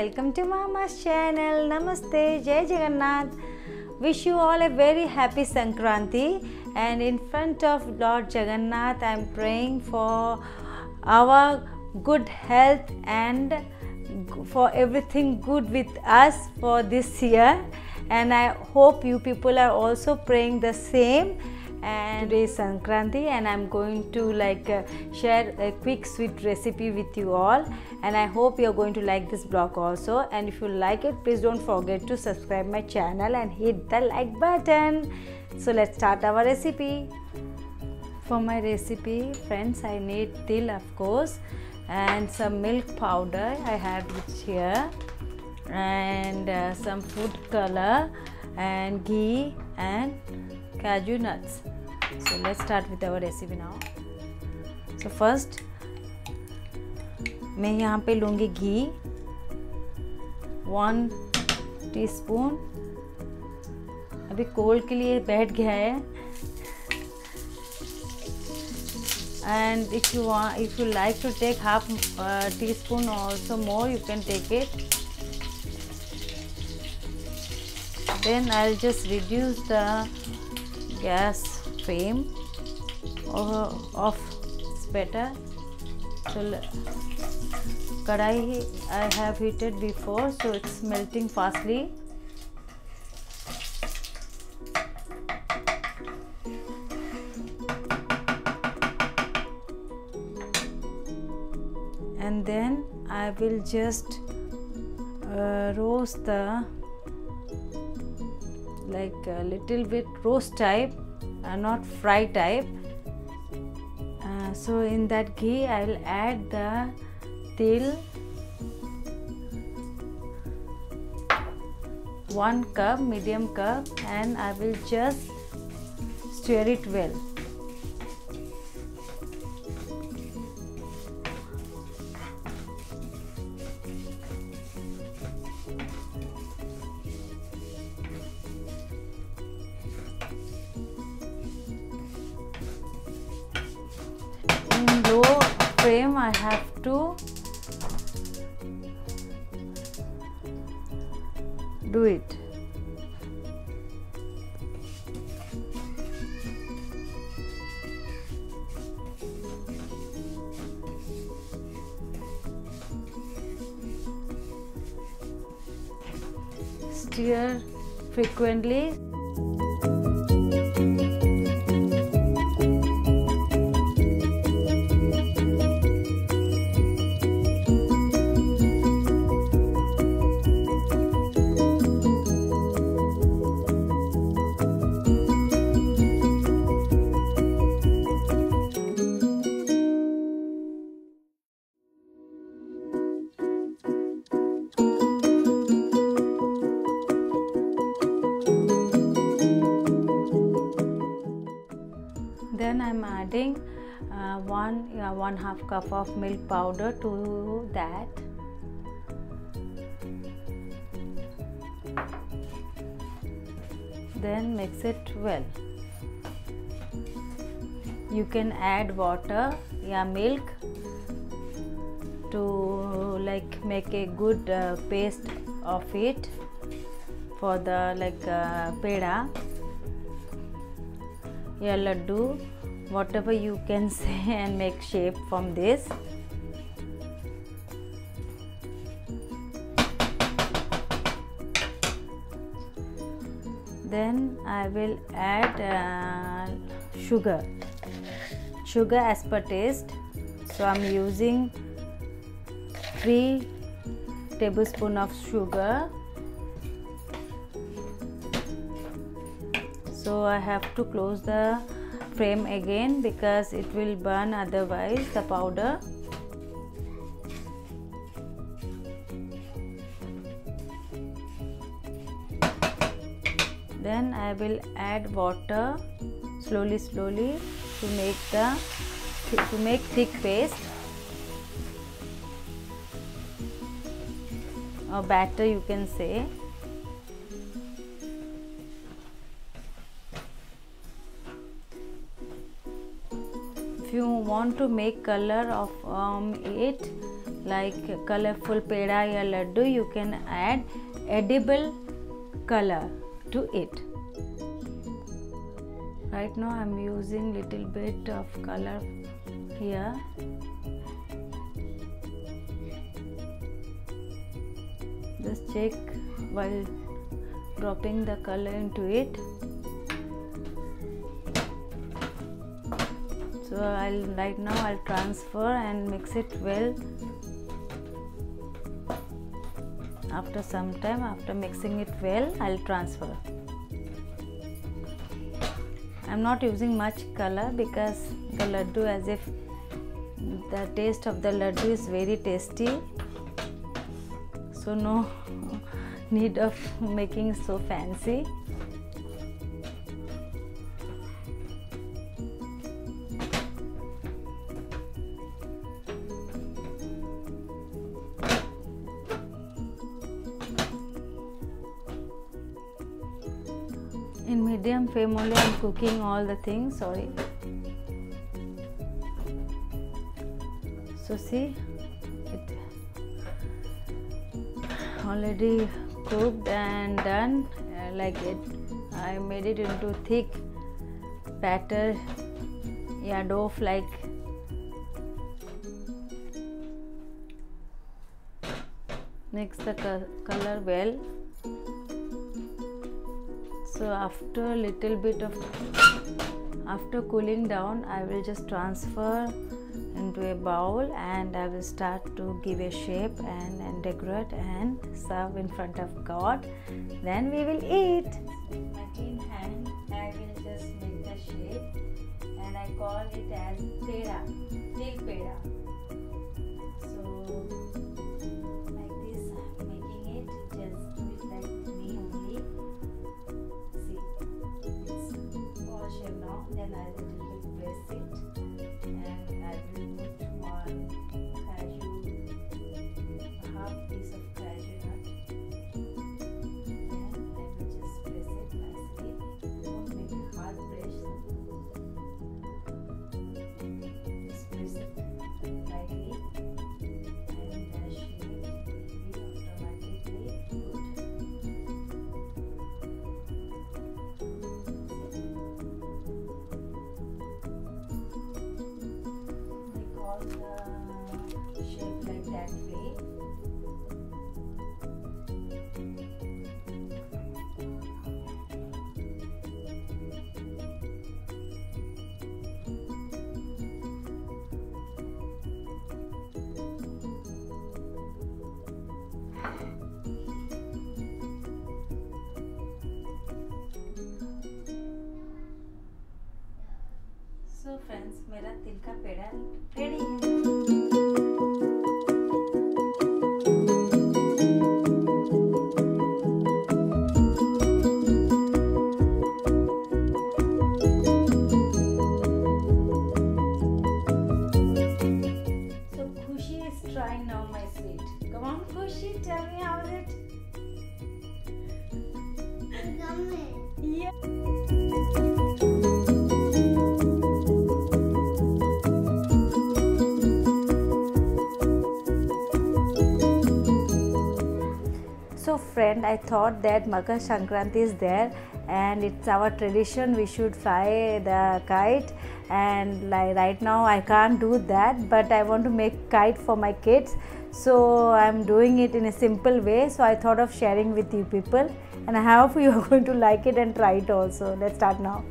welcome to Mama's channel. Namaste, Jai Jagannath. Wish you all a very happy Sankranti. And in front of Lord Jagannath, I am praying for our good health and for everything good with us for this year. And I hope you people are also praying the same and today is Sankranti and I'm going to like uh, share a quick sweet recipe with you all. And I hope you're going to like this blog also. And if you like it please don't forget to subscribe my channel and hit the like button. So let's start our recipe. For my recipe friends I need til of course and some milk powder I have it here. And uh, some food color and ghee and cashew nuts so, let's start with our recipe now. So, first, मैं यहाँ पे लूँगी घी one teaspoon अभी cold के लिए बैठ गया है। And if you if you like to take half teaspoon also more you can take it then I just reduce the gas flame off it's better so kadai I have heated before so it's melting fastly. And then I will just uh, roast the like a little bit roast type not fry type. Uh, so in that ghee I will add the til one cup medium cup and I will just stir it well to do it. Stir frequently adding uh, one uh, one half cup of milk powder to that. Then mix it well. You can add water yeah milk to like make a good uh, paste of it for the like uh, peda. Yeah laddu whatever you can say and make shape from this. Then I will add uh, sugar. Sugar as per taste. So I'm using 3 tablespoon of sugar. So I have to close the frame again because it will burn otherwise the powder. Then I will add water slowly slowly to make the to make thick paste. Or batter you can say if you want to make color of um, it like colorful peda or laddu you can add edible color to it. Right now i'm using little bit of color here. Just check while dropping the color into it so I'll right now I'll transfer and mix it well. After some time after mixing it well I'll transfer. I'm not using much color because the laddu as if the taste of the laddu is very tasty. So no need of making so fancy medium flame only I'm cooking all the things sorry. So see it already cooked and done uh, like it I made it into thick batter yeah dough like mix the co- color well so after a little bit of after cooling down i will just transfer into a bowl and i will start to give a shape and, and decorate and serve in front of god. Then we will eat. Hand i will just make the shape and i call it as peda til peda then i will little bit press it Friend, I thought that Makar Sankranti is there and it's our tradition we should fly the kite and like right now I can't do that but I want to make kite for my kids so I'm doing it in a simple way so I thought of sharing with you people and I hope you are going to like it and try it also. Let's start now.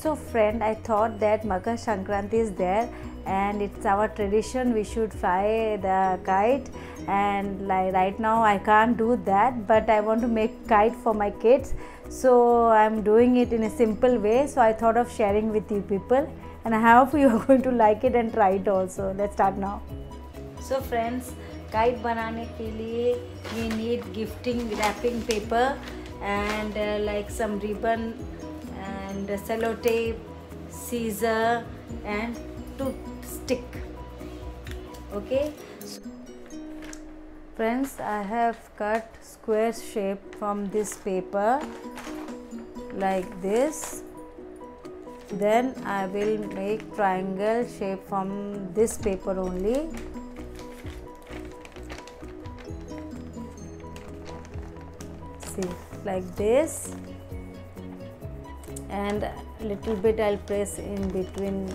So friend, I thought that Makar Sankranti is there and it's our tradition we should fly the kite and like right now I can't do that but I want to make kite for my kids so I'm doing it in a simple way so I thought of sharing with you people and I hope you are going to like it and try it also. Let's start now. So friends kite बनाने के लिए we need gifting wrapping paper and like some ribbon and sellotape, scissor and toothstick. Okay. Friends, I have cut square shape from this paper like this. Then I will make triangle shape from this paper only. See, like this and a little bit I'll press in between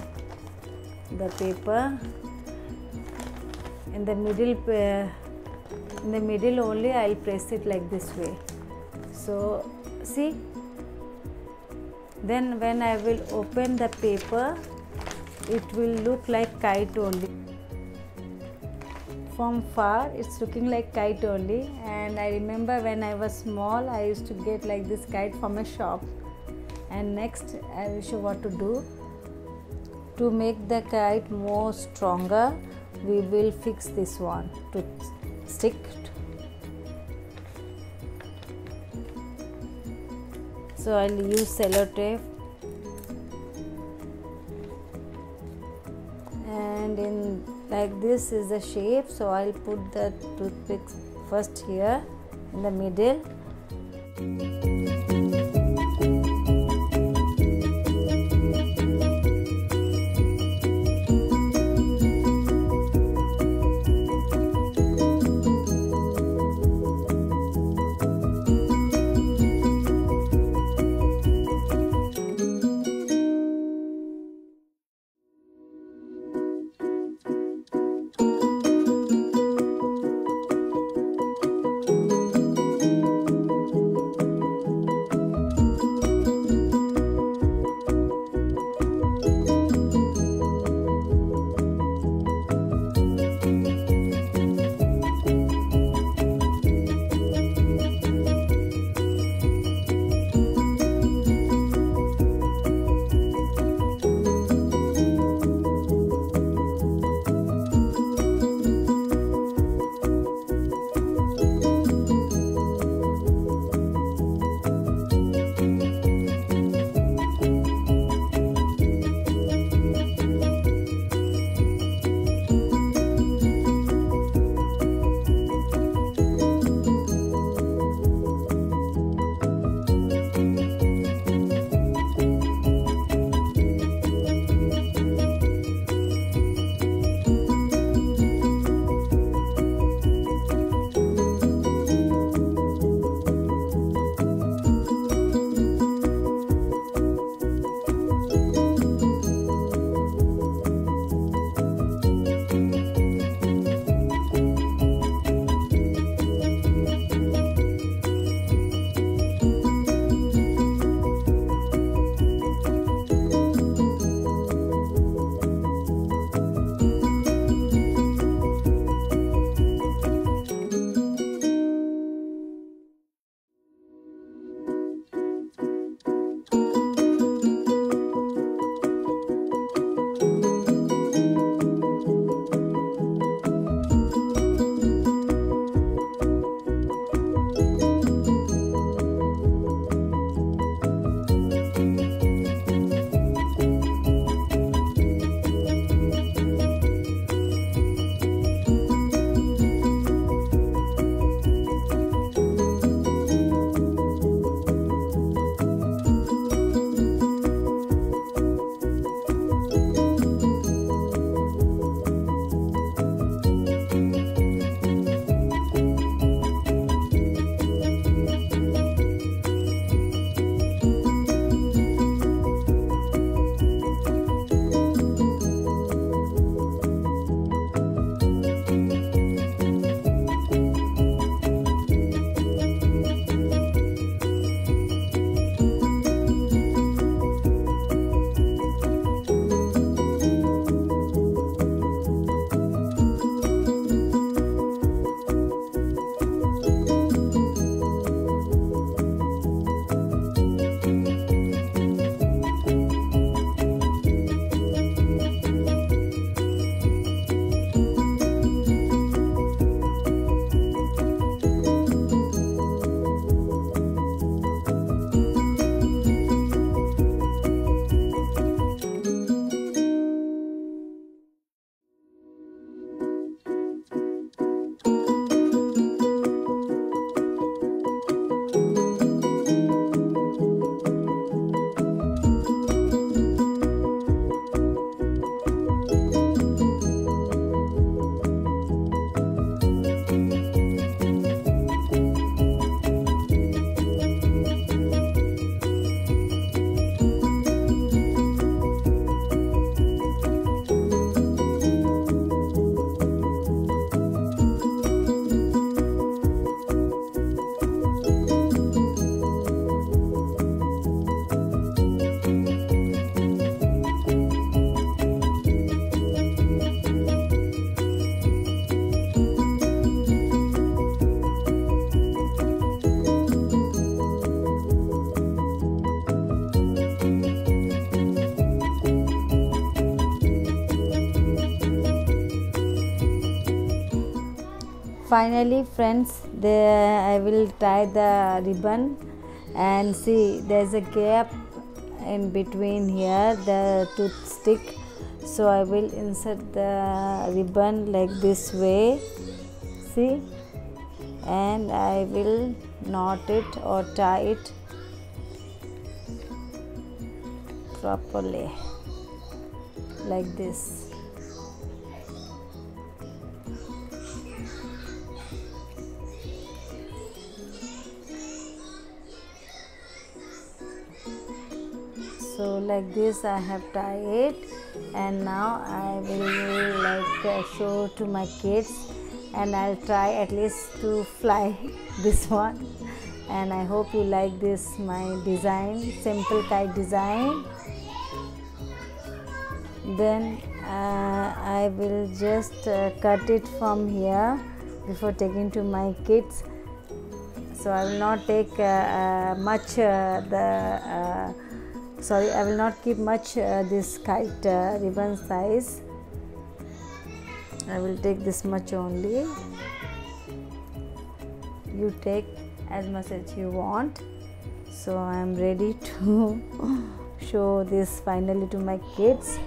the paper. In the middle uh, in the middle only I'll press it like this way. So see? Then when I will open the paper it will look like kite only. From far it's looking like kite only. And I remember when I was small I used to get like this kite from a shop and next I will show what to do. To make the kite more stronger we will fix this one to stick so I'll use sellotape. And in like this is the shape so I'll put the toothpicks first here in the middle finally friends there i will tie the ribbon. And see there's a gap in between here the tooth stick. So i will insert the ribbon like this way. See? And i will knot it or tie it properly like this so like this I have tied it. And now I will like show to my kids. And I'll try at least to fly this one. And I hope you like this my design simple kite design. Then uh, I will just uh, cut it from here before taking to my kids. So I will not take uh, uh much uh, the uh, sorry I will not keep much uh, this kite uh, ribbon size. I will take this much only. You take as much as you want. So I am ready to show this finally to my kids